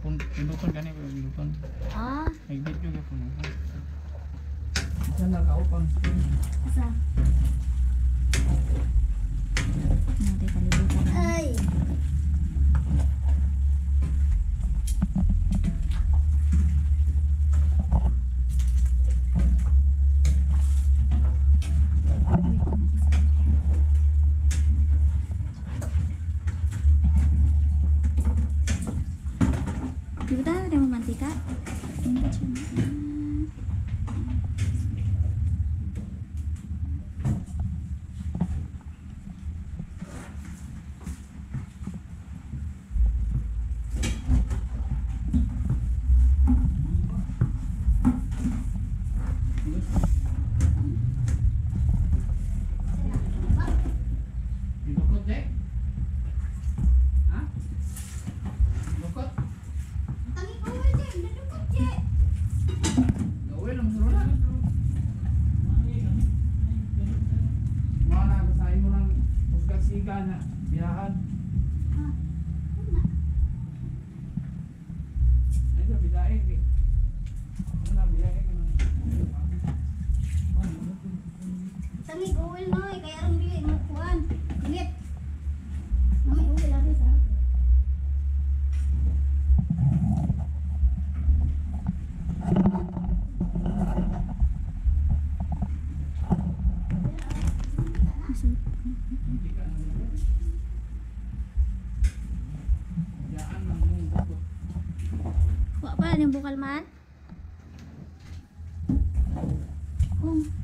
pun pindukan gani ko pindukan. Ah. Higit juga pun. Diyan lang ako pang. Asa? Ay. si Kana, biyahan. Wa pa yung bukal man. Oh.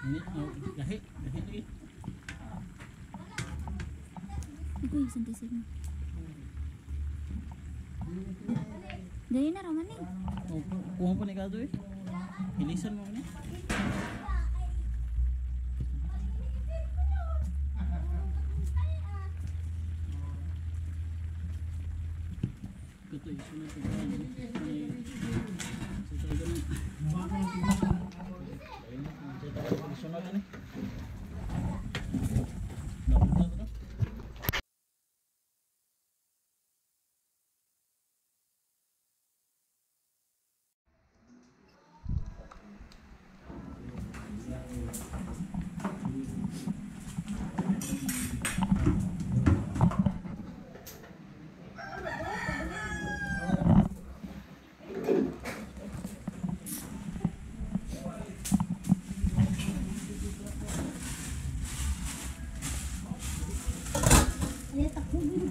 Ini, oh, gahi, gahi lagi. Ito yung santisig mo. Dali na raman eh. Oh, kuha pa ni Kado eh. Ilisan mo ni. Ito yung sunod ko. Sa আসো না Я так люблю.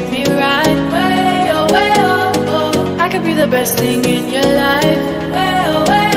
let me ride? Way oh way oh oh. I could be the best thing in your life. Way, oh, Way